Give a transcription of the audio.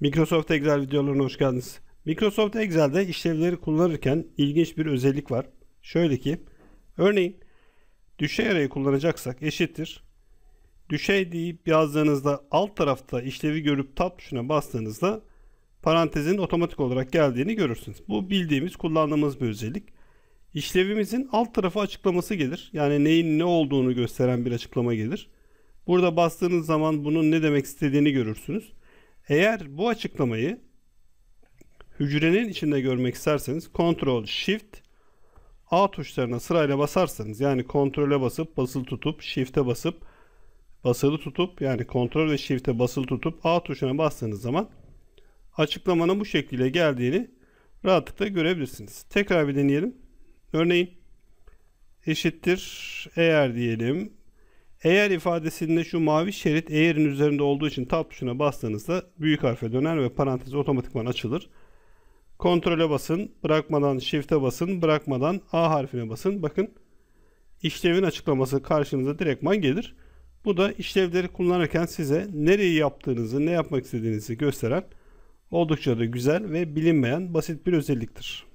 Microsoft Excel videolarına hoş geldiniz. Microsoft Excel'de işlevleri kullanırken ilginç bir özellik var. Şöyle ki, örneğin düşey arayı kullanacaksak eşittir. Düşey deyip yazdığınızda alt tarafta işlevi görüp tab tuşuna bastığınızda parantezin otomatik olarak geldiğini görürsünüz. Bu bildiğimiz, kullandığımız bir özellik. İşlevimizin alt tarafı açıklaması gelir. Yani neyin ne olduğunu gösteren bir açıklama gelir. Burada bastığınız zaman bunun ne demek istediğini görürsünüz. Eğer bu açıklamayı hücrenin içinde görmek isterseniz Ctrl Shift A tuşlarına sırayla basarsanız yani kontrole basıp basılı tutup Shift'e basıp basılı tutup yani kontrol ve Shift'e basılı tutup A tuşuna bastığınız zaman açıklamanın bu şekilde geldiğini rahatlıkla görebilirsiniz. Tekrar bir deneyelim. Örneğin eşittir eğer diyelim eğer ifadesinde şu mavi şerit eğerin üzerinde olduğu için tab tuşuna bastığınızda büyük harfe döner ve parantez otomatikman açılır. Kontrole basın, bırakmadan shift'e basın, bırakmadan A harfine basın. Bakın işlevin açıklaması karşınıza direktman gelir. Bu da işlevleri kullanırken size nereyi yaptığınızı, ne yapmak istediğinizi gösteren oldukça da güzel ve bilinmeyen basit bir özelliktir.